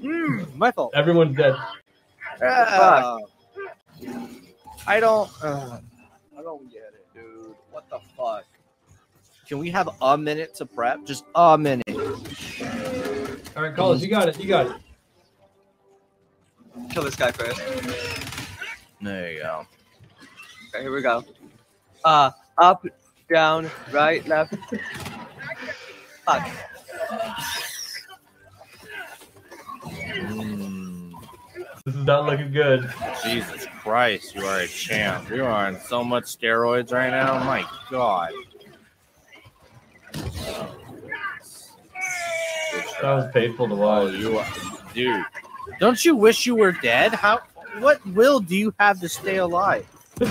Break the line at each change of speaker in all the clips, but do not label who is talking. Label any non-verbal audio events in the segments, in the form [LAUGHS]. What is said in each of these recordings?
Mm, my fault.
Everyone's dead.
Ah. I don't. Uh, I don't get it, dude. What the fuck? Can we have a minute to prep? Just a minute.
All right, College, you got it. You got it.
Kill this guy first.
There you go.
Okay, here we go. Uh, up, down, right, left. Fuck.
Mm,
This is not looking good.
Jesus Christ, you are a champ. You are on so much steroids right now. My God.
That was painful to watch.
you are, dude. Don't you wish you were dead? How? What will do you have to stay alive? [LAUGHS]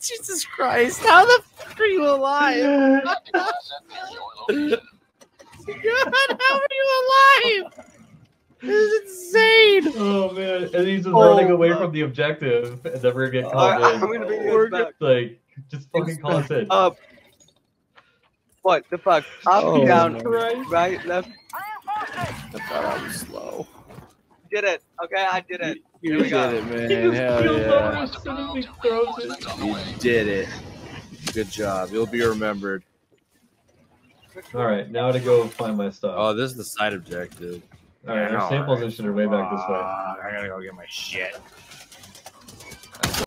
Jesus Christ! How the fuck are you alive? [LAUGHS] [LAUGHS] God, how are you alive? This is insane. [LAUGHS]
Oh man, and he's just
Oh,
running away
fuck.
from the objective, and then we're getting
Uh,
called
I'm gonna bring you
We're
back.
Like, just fucking call us in.
Up. What the fuck? Up,
Oh,
down,
my
Christ.
right, left.
I thought I was slow.
Did it. Okay, I did it.
You
Here we
did
go.
it, man.
He just
Hell yeah.
over as soon as he it.
You did it. Good job. You'll be remembered.
All right, now to go find my stuff.
Oh, this is the side objective.
All right,
yeah,
our
samples right.
and shit are way back this way.
I gotta go get my shit.